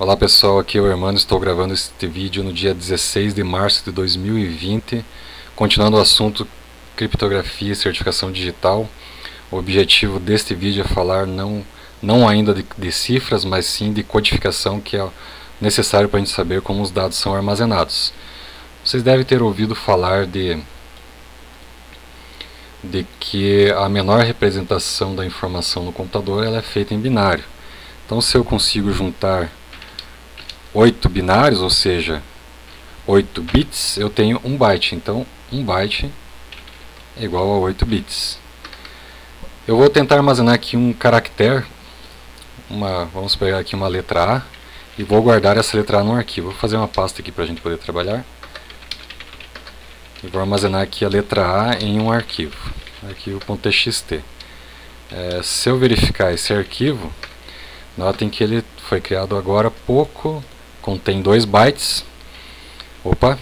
Olá pessoal, aqui é o Hermano, estou gravando este vídeo no dia 16 de março de 2020 Continuando o assunto criptografia e certificação digital O objetivo deste vídeo é falar não, não ainda de, de cifras, mas sim de codificação que é necessário para a gente saber como os dados são armazenados Vocês devem ter ouvido falar de de que a menor representação da informação no computador ela é feita em binário. Então se eu consigo juntar 8 binários, ou seja, 8 bits, eu tenho 1 byte. Então, 1 byte é igual a 8 bits. Eu vou tentar armazenar aqui um caractere, uma, vamos pegar aqui uma letra A, e vou guardar essa letra A num arquivo. Vou fazer uma pasta aqui para a gente poder trabalhar. E vou armazenar aqui a letra A em um arquivo, arquivo.txt. É, se eu verificar esse arquivo, notem que ele foi criado agora há pouco, contém 2 bytes. Opa!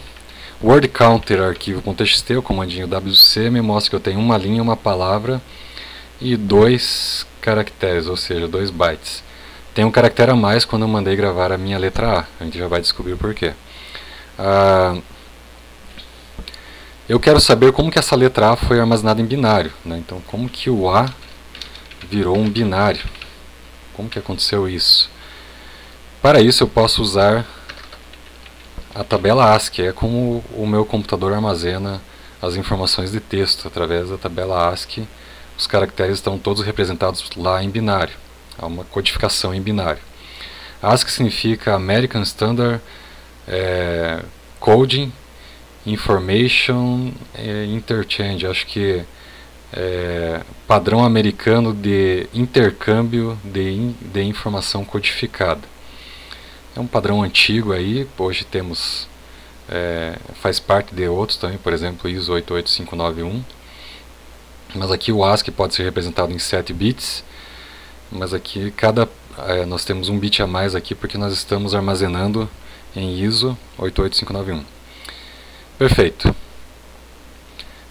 Word counter arquivo.txt, o comandinho WC, me mostra que eu tenho uma linha, uma palavra e dois caracteres, ou seja, 2 bytes. Tem um caractere a mais quando eu mandei gravar a minha letra A, a gente já vai descobrir o porquê. Ah, eu quero saber como que essa letra A foi armazenada em binário. Né? Então, como que o A virou um binário? Como que aconteceu isso? Para isso eu posso usar a tabela ASCII, é como o meu computador armazena as informações de texto através da tabela ASCII. Os caracteres estão todos representados lá em binário. Há uma codificação em binário. ASCII significa American Standard é, Coding Information é, Interchange. Acho que é, padrão americano de intercâmbio de, de informação codificada. É um padrão antigo aí, hoje temos, é, faz parte de outros também, por exemplo, ISO 88591. Mas aqui o ASCII pode ser representado em 7 bits, mas aqui cada é, nós temos um bit a mais aqui porque nós estamos armazenando em ISO 88591. Perfeito.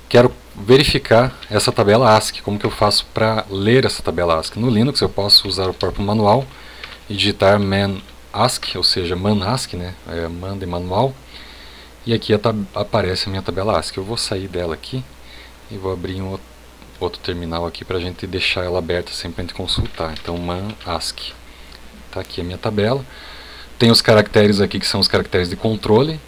Quero verificar essa tabela ASCII, como que eu faço para ler essa tabela ASCII. No Linux eu posso usar o próprio manual e digitar man ASCII, ou seja, MAN-ASCII, né? É man de manual. E aqui aparece a minha tabela ASCII. Eu vou sair dela aqui e vou abrir um outro terminal aqui para a gente deixar ela aberta sempre para a gente consultar. Então, MAN-ASCII. Está aqui a minha tabela. Tem os caracteres aqui que são os caracteres de controle.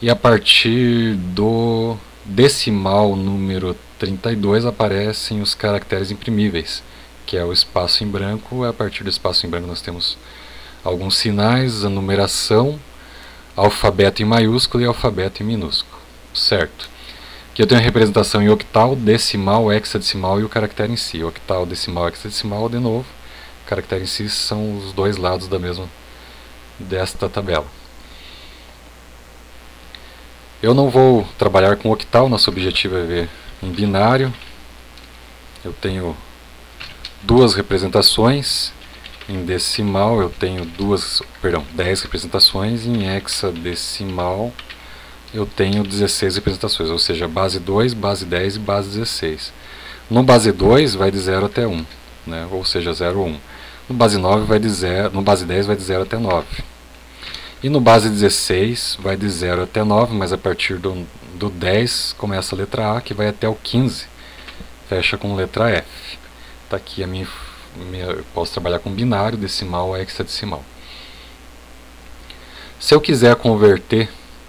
E a partir do decimal número 32 aparecem os caracteres imprimíveis, que é o espaço em branco. A partir do espaço em branco nós temos alguns sinais, a numeração, alfabeto em maiúsculo e alfabeto em minúsculo. Certo. Aqui eu tenho a representação em octal, decimal, hexadecimal e o caractere em si. Octal, decimal, hexadecimal, de novo. O caractere em si são os dois lados da mesma desta tabela. Eu não vou trabalhar com octal, nosso objetivo é ver em binário. Eu tenho duas representações em decimal eu tenho duas, perdão, 10 representações, em hexadecimal eu tenho 16 representações, ou seja, base 2, base 10 e base 16. No base 2 vai de 0 até 1, né? ou seja, 0 1. No base 9 vai de 0, no base 10 vai de 0 até 9. E no base 16 vai de 0 até 9, mas a partir do, do 10 começa a letra A, que vai até o 15, fecha com letra F. Está aqui a minha eu posso trabalhar com binário, decimal, hexadecimal. Se eu quiser converter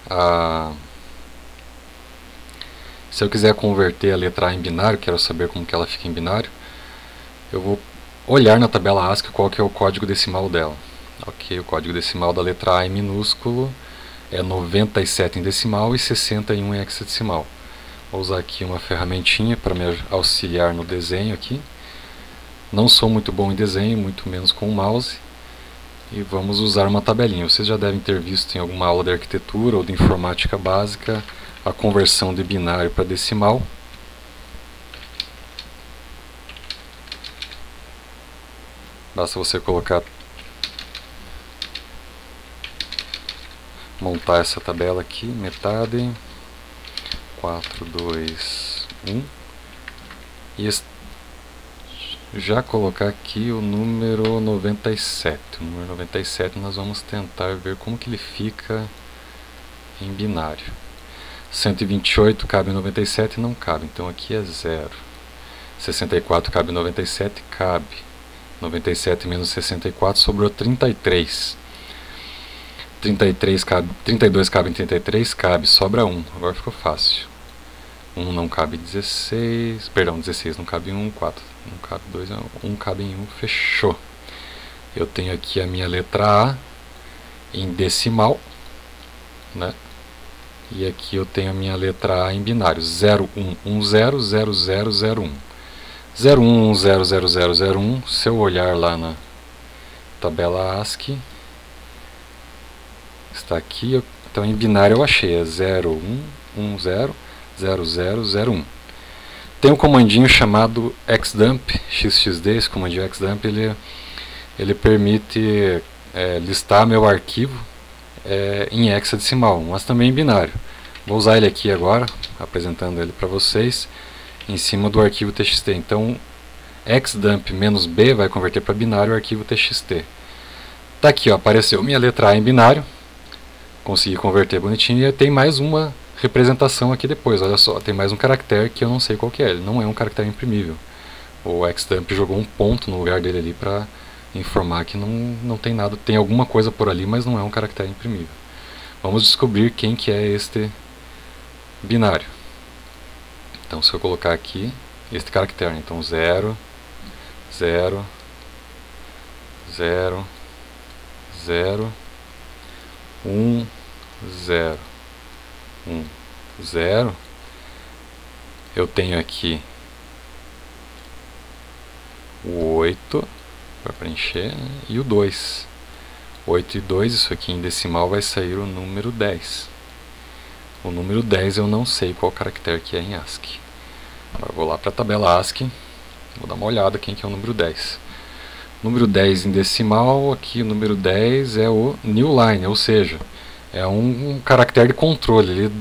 a se eu quiser converter a letra A em binário, quero saber como que ela fica em binário, eu vou olhar na tabela ASCII qual que é o código decimal dela. Ok, o código decimal da letra A em minúsculo é 97 em decimal e 61 em hexadecimal. Vou usar aqui uma ferramentinha para me auxiliar no desenho aqui. Não sou muito bom em desenho, muito menos com o mouse. E vamos usar uma tabelinha. Vocês já devem ter visto em alguma aula de arquitetura ou de informática básica a conversão de binário para decimal. Basta você colocar montar essa tabela aqui, metade 4, 2, 1 e já colocar aqui o número 97. O número 97 nós vamos tentar ver como que ele fica em binário. 128 cabe em 97 não cabe, então aqui é 0. 64 cabe em 97, cabe. 97 menos 64 sobrou 33. 33 cabe, 32 cabe em 33, cabe, sobra 1. Agora ficou fácil. 1 não cabe em 16, perdão, 16 não cabe em 1, 4 não cabe 2, 1 cabe em 1, fechou. Eu tenho aqui a minha letra A em decimal, né? E aqui eu tenho a minha letra A em binário, 01100001. 01100001, se eu olhar lá na tabela ASCII, está aqui, então em binário eu achei, é 01100001. Tem um comandinho chamado xdump, xxd, esse comandinho xdump, ele, ele permite é, listar meu arquivo é, em hexadecimal, mas também em binário. Vou usar ele aqui agora, apresentando ele para vocês, em cima do arquivo txt. Então, xdump-b vai converter para binário o arquivo txt. Tá aqui, ó, apareceu minha letra A em binário, consegui converter bonitinho, e tem mais uma representação aqui depois, olha só, tem mais um caractere que eu não sei qual que é, ele não é um caractere imprimível. O xdump jogou um ponto no lugar dele ali para informar que não, não tem nada, tem alguma coisa por ali, mas não é um caractere imprimível. Vamos descobrir quem que é este binário. Então se eu colocar aqui este caractere, então 0, 0, 0, 0, 1, 0, 1, 0, eu tenho aqui o 8 para preencher né? e o 2. 8 e 2, isso aqui em decimal vai sair o número 10. O número 10 eu não sei qual caractere que é em ASCII. Agora vou lá para a tabela ASCII, vou dar uma olhada quem que é o número 10. Número 10 em decimal, aqui o número 10 é o new line, ou seja, é um, um caractere de controle, ele,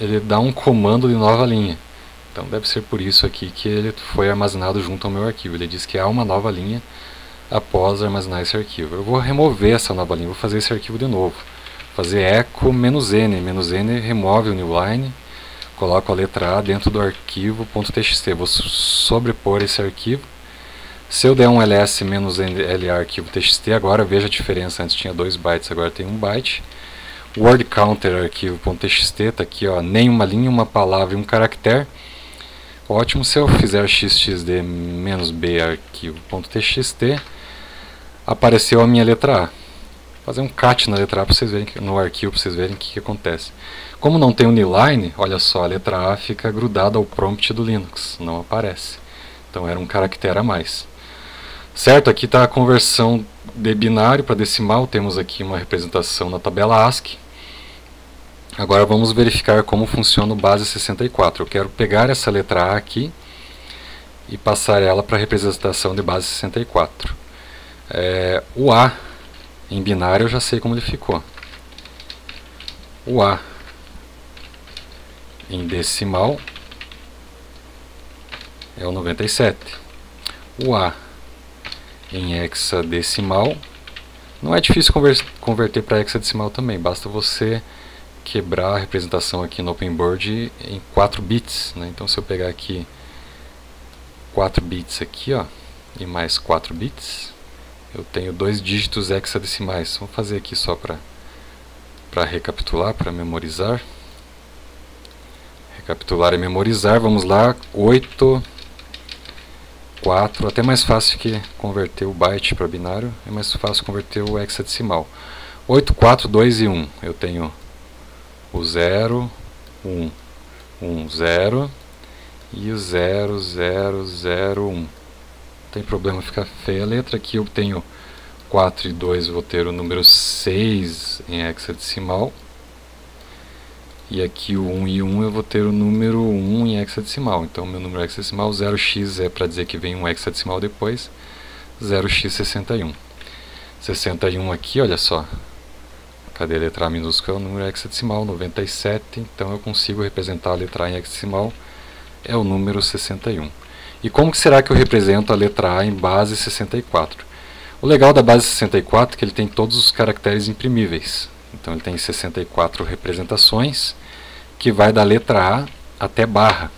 ele dá um comando de nova linha. Então deve ser por isso aqui que ele foi armazenado junto ao meu arquivo. Ele diz que há uma nova linha após armazenar esse arquivo. Eu vou remover essa nova linha, vou fazer esse arquivo de novo. Fazer echo "-n", "-n" remove o newline, coloco a letra A dentro do arquivo .txt. Vou sobrepor esse arquivo. Se eu der um ls "-lr arquivo txt, agora veja a diferença, antes tinha 2 bytes, agora tem 1 um byte. Word counter arquivo .txt, está aqui, ó, nem uma linha, uma palavra e um caractere. Ótimo, se eu fizer xxd-b arquivo .txt, apareceu a minha letra A. Vou fazer um cat na letra A para vocês verem no arquivo para vocês verem o que, que, acontece. Como não tem uniline, olha só, a letra A fica grudada ao prompt do Linux, não aparece. Então era um caractere a mais. Certo, aqui está a conversão de binário para decimal, temos aqui uma representação na tabela ASCII. Agora vamos verificar como funciona o base 64. Eu quero pegar essa letra A aqui e passar ela para a representação de base 64. É, o A em binário eu já sei como ele ficou. O A em decimal é o 97. O A em hexadecimal não é difícil converter para hexadecimal também, basta você quebrar a representação aqui no OpenBoard em 4 bits. Né? Então se eu pegar aqui 4 bits aqui, ó, e mais 4 bits, eu tenho dois dígitos hexadecimais. Vou fazer aqui só para para recapitular, para memorizar. Recapitular e memorizar, vamos lá, 8, 4, até mais fácil que converter o byte para binário, é mais fácil converter o hexadecimal. 8, 4, 2 e 1, eu tenho o 0, 1, 1, 0 e o 0, 0, 0, 1 tem problema ficar feia a letra. Aqui eu tenho 4 e 2, vou ter o número 6 em hexadecimal. E aqui o 1 e 1 eu vou ter o número 1 em hexadecimal. Então meu número hexadecimal 0x é para dizer que vem um hexadecimal depois. 0x61. 61 aqui, olha só. Cadê a letra A minúscula? É o número hexadecimal 97. Então eu consigo representar a letra A em hexadecimal. É o número 61. E como que será que eu represento a letra A em base 64? O legal da base 64 é que ele tem todos os caracteres imprimíveis. Então ele tem 64 representações, que vai da letra A até barra.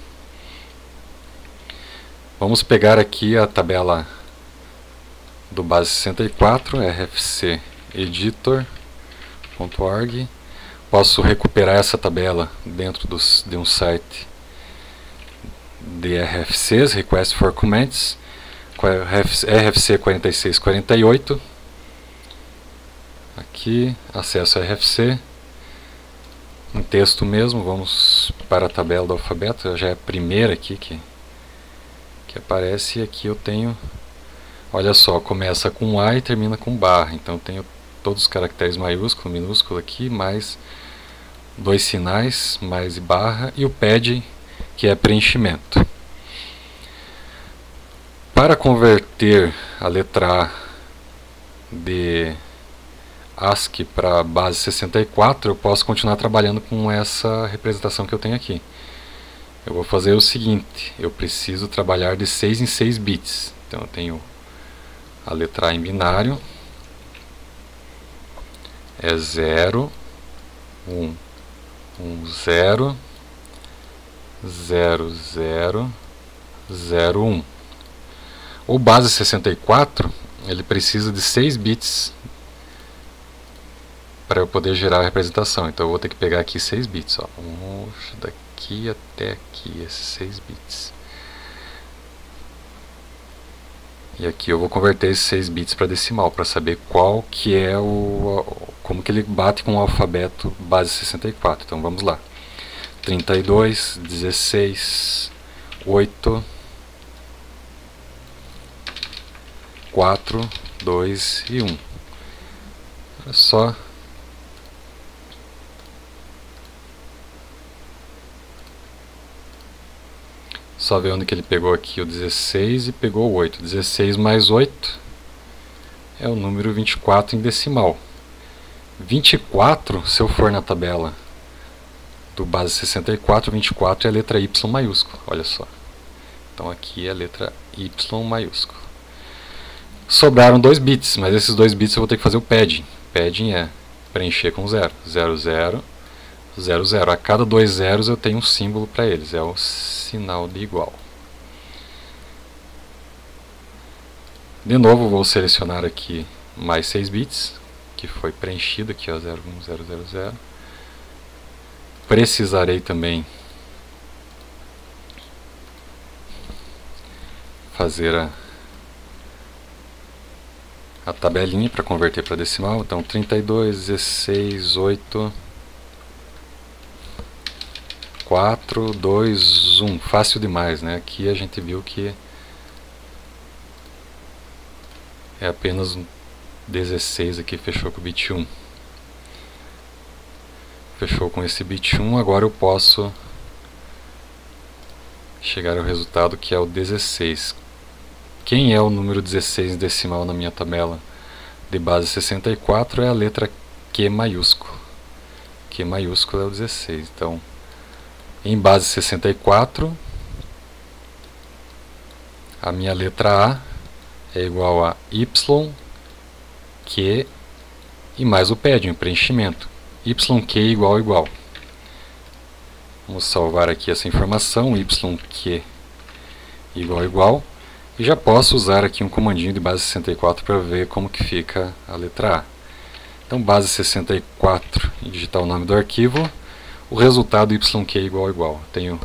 Vamos pegar aqui a tabela do base 64, rfc editor.org. Posso recuperar essa tabela dentro dos, de um site de RFCs, Request for Comments, RFC 4648. Aqui, acesso a RFC. Um texto mesmo, vamos para a tabela do alfabeto, já é a primeira aqui que, que aparece, e aqui eu tenho, olha só, começa com A e termina com barra, então eu tenho todos os caracteres maiúsculo, minúsculo aqui, mais dois sinais, mais barra, e o pad que é preenchimento. Para converter a letra A de ASCII para base 64, eu posso continuar trabalhando com essa representação que eu tenho aqui. Eu vou fazer o seguinte, eu preciso trabalhar de 6 em 6 bits. Então eu tenho a letra A em binário, é 0, 1, 1, 0, 0, 0, 0, 1. O base 64 ele precisa de 6 bits para eu poder gerar a representação. Então eu vou ter que pegar aqui 6 bits. Ó. daqui até aqui, esses 6 bits. E aqui eu vou converter esses 6 bits para decimal, para saber qual que é o... como que ele bate com o alfabeto base 64. Então vamos lá. 32, 16, 8, 4, 2 e 1. Olha só. Só ver onde que ele pegou aqui o 16 e pegou o 8. 16 mais 8 é o número 24 em decimal. 24, se eu for na tabela do base 64, 24 é a letra Y maiúsculo, olha só. Então aqui é a letra Y maiúsculo. Sobraram dois bits, mas esses dois bits eu vou ter que fazer o padding. Padding é preencher com zero. 0, 0, 0, 0. A cada dois zeros eu tenho um símbolo para eles, é o sinal de igual. De novo vou selecionar aqui mais 6 bits, que foi preenchido aqui, ó, 01000 precisarei também fazer a, a tabelinha para converter para decimal. Então 32, 16, 8, 4, 2, 1. Fácil demais, né? Aqui a gente viu que é apenas 16 aqui, fechou com o bit 1 fechou com esse bit 1, agora eu posso chegar ao resultado que é o 16. Quem é o número 16 decimal na minha tabela de base 64 é a letra Q maiúsculo. Q maiúsculo é o 16. Então, em base 64, a minha letra A é igual a Y, Q e mais o padding, o preenchimento yq igual igual. Vamos salvar aqui essa informação, yq igual igual. E já posso usar aqui um comandinho de base 64 para ver como que fica a letra A. Então base 64 e digitar o nome do arquivo, o resultado yq igual igual. Tenho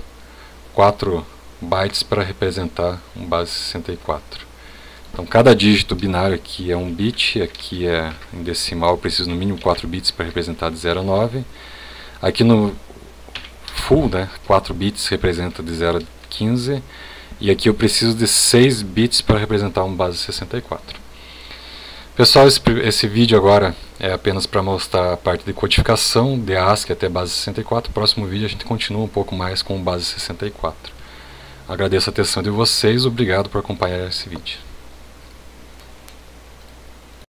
4 bytes para representar um base 64. Então cada dígito binário aqui é um bit, aqui é em decimal, eu preciso no mínimo 4 bits para representar de 0 a 9. Aqui no full, né, 4 bits representa de 0 a 15. E aqui eu preciso de 6 bits para representar um base 64. Pessoal, esse, esse vídeo agora é apenas para mostrar a parte de codificação de ASCII até base 64. No próximo vídeo a gente continua um pouco mais com base 64. Agradeço a atenção de vocês, obrigado por acompanhar esse vídeo.